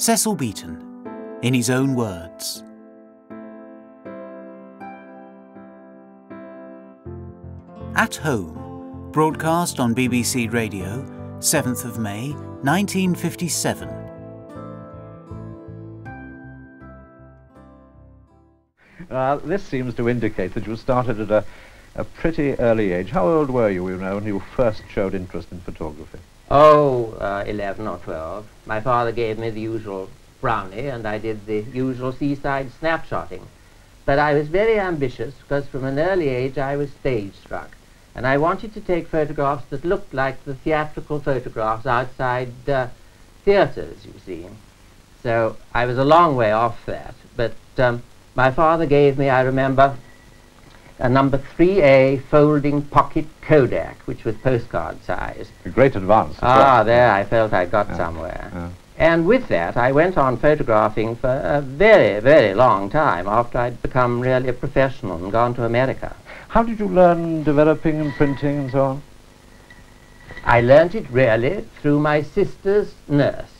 Cecil Beaton, in his own words. At Home, broadcast on BBC Radio, 7th of May, 1957. Uh, this seems to indicate that you started at a, a pretty early age. How old were you, you know, when you first showed interest in photography? Oh, uh, 11 or 12. My father gave me the usual brownie, and I did the usual seaside snapshotting. But I was very ambitious because from an early age I was stage struck. And I wanted to take photographs that looked like the theatrical photographs outside uh, theaters, you see. So I was a long way off that. But um, my father gave me, I remember, a number 3A folding pocket Kodak, which was postcard size. A great advance. Ah, there, I felt I got Yeah. somewhere. Yeah. And with that, I went on photographing for a very, very long time after I'd become really a professional and gone to America. How did you learn developing and printing and so on? I learnt it really through my sister's nurse,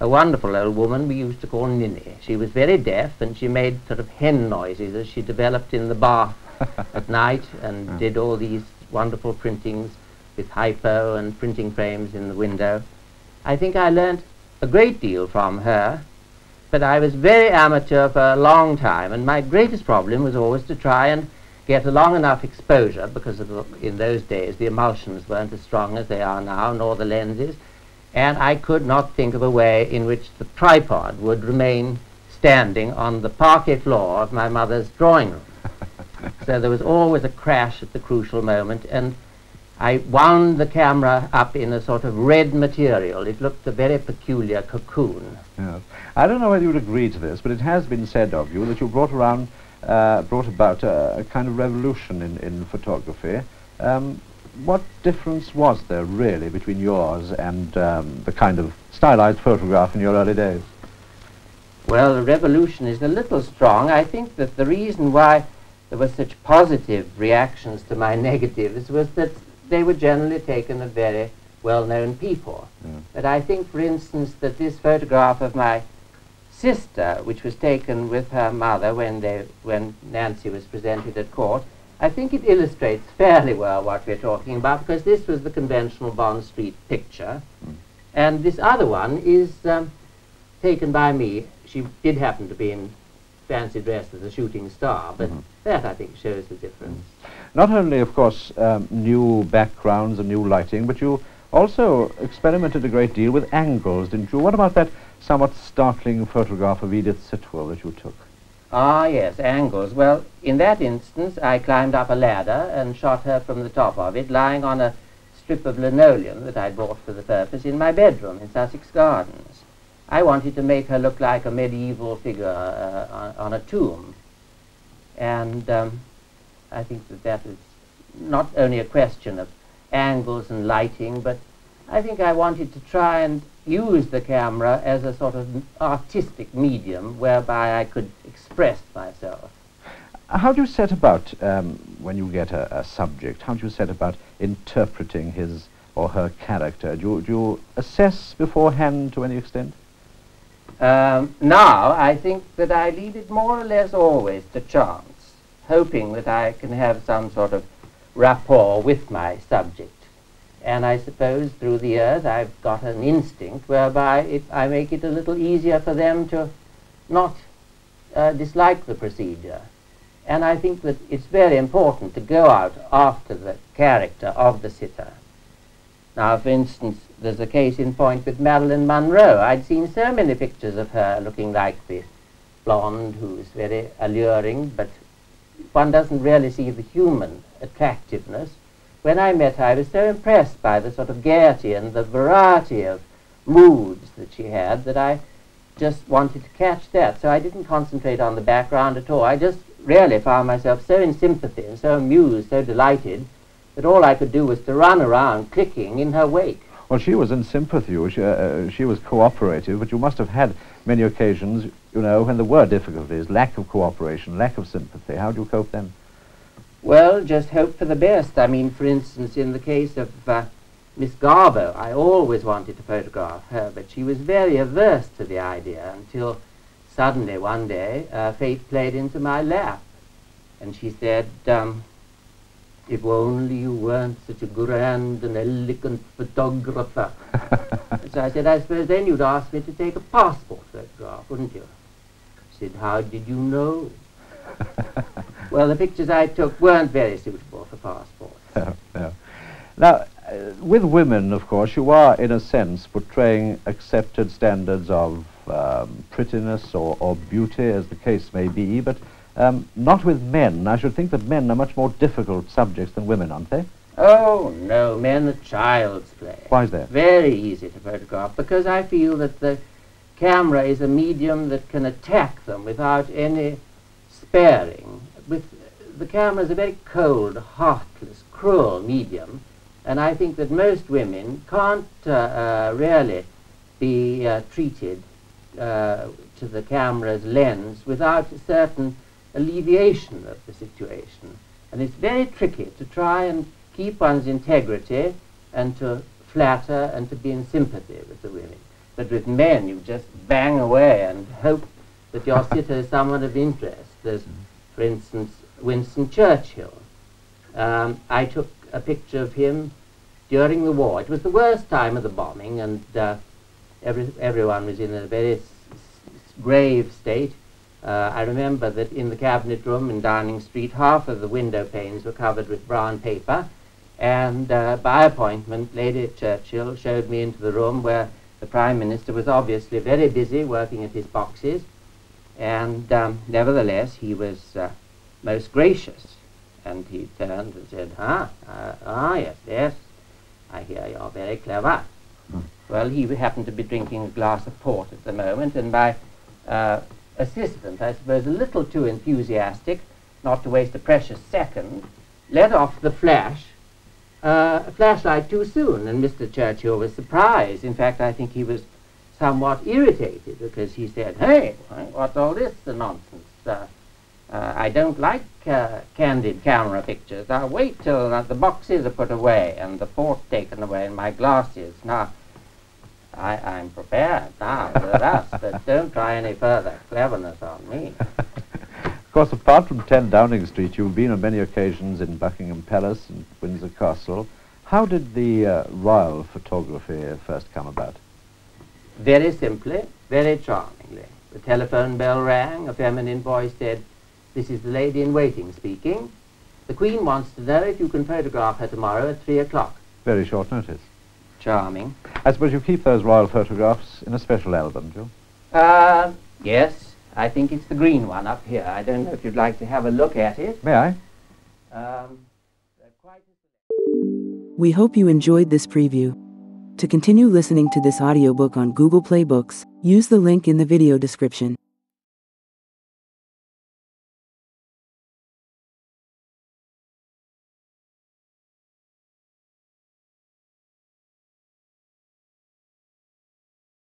a wonderful old woman we used to call Ninny. She was very deaf and she made sort of hen noises as she developed in the bath at night and did all these wonderful printings with hypo and printing frames in the window. I think I learnt a great deal from her, but I was very amateur for a long time and my greatest problem was always to try and get a long enough exposure because of the, in those days the emulsions weren't as strong as they are now, nor the lenses, and I could not think of a way in which the tripod would remain standing on the parquet floor of my mother's drawing room. so there was always a crash at the crucial moment, and I wound the camera up in a sort of red material. It looked a very peculiar cocoon. Yes. I don't know whether you'd agree to this, but it has been said of you that you brought around, uh, brought about a, a kind of revolution in, in photography. Um, what difference was there really between yours and um, the kind of stylized photograph in your early days? Well, the revolution is a little strong. I think that the reason why there were such positive reactions to my negatives was that they were generally taken of very well-known people. Mm. But I think, for instance, that this photograph of my sister, which was taken with her mother when, they, when Nancy was presented at court, I think it illustrates fairly well what we're talking about because this was the conventional Bond Street picture. Mm. And this other one is um, taken by me. She did happen to be in fancy dress as a shooting star, but Mhm. that I think shows the difference. Not only, of course, um, new backgrounds and new lighting, but you also experimented a great deal with angles, didn't you? What about that somewhat startling photograph of Edith Sitwell that you took? Ah, yes, angles. Well, in that instance, I climbed up a ladder and shot her from the top of it, lying on a strip of linoleum that I'd bought for the purpose in my bedroom in Sussex Gardens. I wanted to make her look like a medieval figure uh, on, on a tomb. And um, I think that that is not only a question of angles and lighting, but I think I wanted to try and use the camera as a sort of artistic medium whereby I could express myself. How do you set about, um, when you get a, a subject, how do you set about interpreting his or her character? Do do you assess beforehand to any extent? Um, now, I think that I leave it more or less always to chance, hoping that I can have some sort of rapport with my subject. And I suppose through the years I've got an instinct whereby it, I make it a little easier for them to not uh, dislike the procedure. And I think that it's very important to go out after the character of the sitter. Now, for instance, there's a case in point with Marilyn Monroe. I'd seen so many pictures of her looking like the blonde who's very alluring, but one doesn't really see the human attractiveness. When I met her, I was so impressed by the sort of gaiety and the variety of moods that she had that I just wanted to catch that. So I didn't concentrate on the background at all. I just really found myself so in sympathy and so amused, so delighted, that all I could do was to run around clicking in her wake. Well, she was in sympathy. She, uh, she was cooperative, but you must have had many occasions, you know, when there were difficulties, lack of cooperation, lack of sympathy. How do you cope then? Well, just hope for the best. I mean, for instance, in the case of uh, Miss Garbo, I always wanted to photograph her, but she was very averse to the idea until suddenly one day uh, fate played into my lap. And she said, um, if only you weren't such a grand and elegant photographer. so I said, I suppose then you'd ask me to take a passport photograph, wouldn't you? She said, how did you know? well, the pictures I took weren't very suitable for passports. No, no. Now, uh, with women, of course, you are, in a sense, portraying accepted standards of um, prettiness or, or beauty, as the case may be, but um, not with men. I should think that men are much more difficult subjects than women, aren't they? Oh, no, men are child's play. Why is that? Very easy to photograph, because I feel that the camera is a medium that can attack them without any sparing. With, the camera is a very cold, heartless, cruel medium, and I think that most women can't uh, uh, really be uh, treated uh, to the camera's lens without a certain alleviation of the situation. And it's very tricky to try and keep one's integrity and to flatter and to be in sympathy with the women. But with men, you just bang away and hope that your sitter is someone of interest. There's, for instance, Winston Churchill. Um, I took a picture of him during the war. It was the worst time of the bombing, and uh, every, everyone was in a very grave state. Uh, I remember that in the cabinet room in Downing Street, half of the window panes were covered with brown paper, and uh, by appointment, Lady Churchill showed me into the room where the Prime Minister was obviously very busy working at his boxes, and um, nevertheless he was uh, most gracious. And he turned and said, ah, uh, ah, yes, yes, I hear you're very clever. Mm. Well, he happened to be drinking a glass of port at the moment, and by uh, assistant, I suppose a little too enthusiastic, not to waste a precious second, let off the flash, uh, flashlight too soon, and Mr. Churchill was surprised. In fact, I think he was somewhat irritated because he said, hey, what's all this nonsense? Uh, uh, I don't like uh, candid camera pictures. I'll wait till the boxes are put away and the port taken away and my glasses. Now, I, I'm prepared now but don't try any further cleverness on me. of course, apart from 10 Downing Street, you've been on many occasions in Buckingham Palace and Windsor Castle. How did the uh, royal photography first come about? Very simply, very charmingly. The telephone bell rang, a feminine voice said, this is the lady in waiting speaking. The Queen wants to know if you can photograph her tomorrow at 3 o'clock. Very short notice. Charming. I suppose you keep those royal photographs in a special album, Joe? Uh, yes. I think it's the green one up here. I don't know if you'd like to have a look at it. May I? Um, we hope you enjoyed this preview. To continue listening to this audiobook on Google Play Books, use the link in the video description.